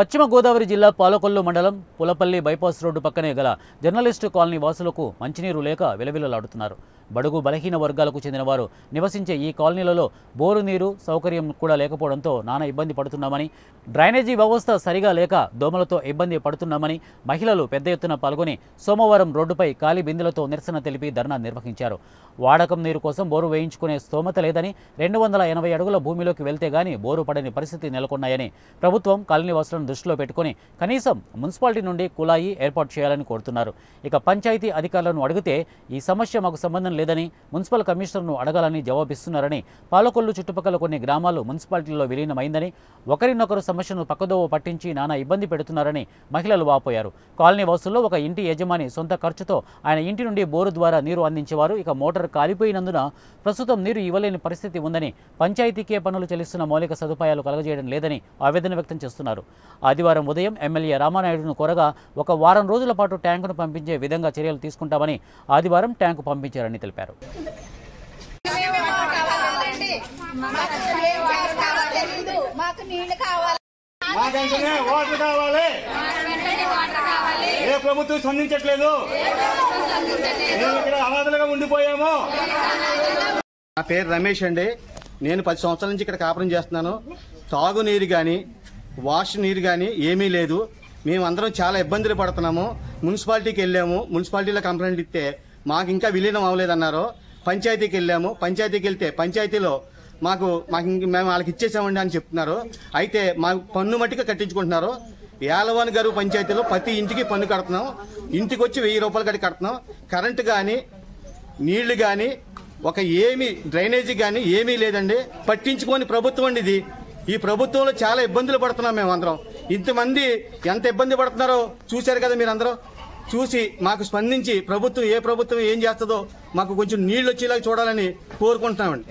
పశ్చిమ గోదావరి జిల్లా పాలకొల్లు మండలం పులపల్లి బైపాస్ రోడ్డు పక్కనే గల జర్నలిస్టు కాలనీ వాసులకు మంచినీరు లేక విలవిలలాడుతున్నారు. బడుగు బలహీన వర్గాలకు చెందిన వారు నివసించే ఈ కాలనీలలో బోరు నీరు సౌకర్యం కూడా లేకపోవడంతో నానా ఇబ్బంది పడుతున్నామని డ్రైనేజీ వ్యవస్థ సరిగా లేక దోమలతో ఇబ్బంది పడుతున్నామని మహిళలు పెద్ద ఎత్తున పాల్గొని సోమవారం రోడ్డుపై ఖాళీ బిందెలతో నిరసన తెలిపి ధర్నా నిర్వహించారు. వాడకం నీరు కోసం బోరు వేయించుకునే స్తోమత లేదని రెండు వందల ఎనభై అడుగుల భూమిలోకి వెళ్తే గానీ బోరు పడని పరిస్థితి నెలకొన్నాయని ప్రభుత్వం కాలనీవాసులను దృష్టిలో పెట్టుకుని కనీసం మున్సిపాలిటీ నుండి కుళాయి ఏర్పాటు చేయాలని కోరుతున్నారు. ఇక పంచాయతీ అధికారులను అడిగితే ఈ సమస్య మాకు సంబంధం లేదని మున్సిపల్ కమిషనర్ను అడగాలని జవాబిస్తున్నారని పాలకొల్లు చుట్టుపక్కల కొన్ని గ్రామాలు మున్సిపాలిటీలో విలీనమైందని ఒకరినొకరు సమస్యను పక్కదోవ పట్టించి నానా ఇబ్బంది పెడుతున్నారని మహిళలు వాపోయారు. కాలనీ వాసుల్లో ఒక ఇంటి యజమాని సొంత ఖర్చుతో ఆయన ఇంటి నుండి బోరు ద్వారా నీరు అందించేవారు. ఇక మోటార్ కాలిపోయినందున ప్రస్తుతం నీరు ఇవ్వలేని పరిస్థితి ఉందని పంచాయతీకే పనులు చెల్లిస్తున్న మౌలిక సదుపాయాలు కలగజేయడం లేదని ఆవేదన వ్యక్తం చేస్తున్నారు. ఆదివారం ఉదయం ఎమ్మెల్యే రామానాయుడును కోరగా ఒక వారం రోజుల పాటు ట్యాంకును పంపించే విధంగా చర్యలు తీసుకుంటామని ఆదివారం ట్యాంకు పంపించారని తెలిపారు. మాకు నీళ్ళు కావాలి మా వెంటనే వాటర్ కావాలి? ఏ ప్రభుత్వం స్పందించట్లేదు? మేము ఇక్కడ అనాథలుగా ఉండిపోయాము. నా పేరు రమేష్ అండి. నేను పది సంవత్సరాల నుంచి ఇక్కడ కాపురం చేస్తున్నాను. తాగునీరు కానీ వాష్ నీరు కానీ ఏమీ లేదు. మేమందరం చాలా ఇబ్బందులు పడుతున్నాము. మున్సిపాలిటీకి వెళ్ళాము. మున్సిపాలిటీలో కంప్లైంట్ ఇస్తే మాకు ఇంకా విలీనం అవ్వలేదన్నారు. పంచాయతీకి వెళ్ళాము. పంచాయతీకి వెళ్తే పంచాయతీలో మాకు మాకు మేము వాళ్ళకి ఇచ్చేసామండి అని చెప్తున్నారు. అయితే మా పన్ను మట్టిగా కట్టించుకుంటున్నారు. యాలవాని గారు పంచాయతీలో ప్రతి ఇంటికి పన్ను కడుతున్నాం. ఇంటికి వచ్చి వెయ్యి రూపాయలు కట్టి కడుతున్నాం. కరెంటు కానీ నీళ్ళు కానీ ఒక ఏమి డ్రైనేజీ కానీ ఏమీ లేదండి. పట్టించుకోని ప్రభుత్వం అండి ఇది. ఈ ప్రభుత్వంలో చాలా ఇబ్బందులు పడుతున్నాం మేము అందరం. ఇంతమంది ఎంత ఇబ్బంది పడుతున్నారో చూశారు కదా మీరందరూ? చూసి మాకు స్పందించి ప్రభుత్వం ఏ ప్రభుత్వం ఏం చేస్తుందో మాకు కొంచెం నీళ్ళు వచ్చేలాగా చూడాలని కోరుకుంటున్నామండి.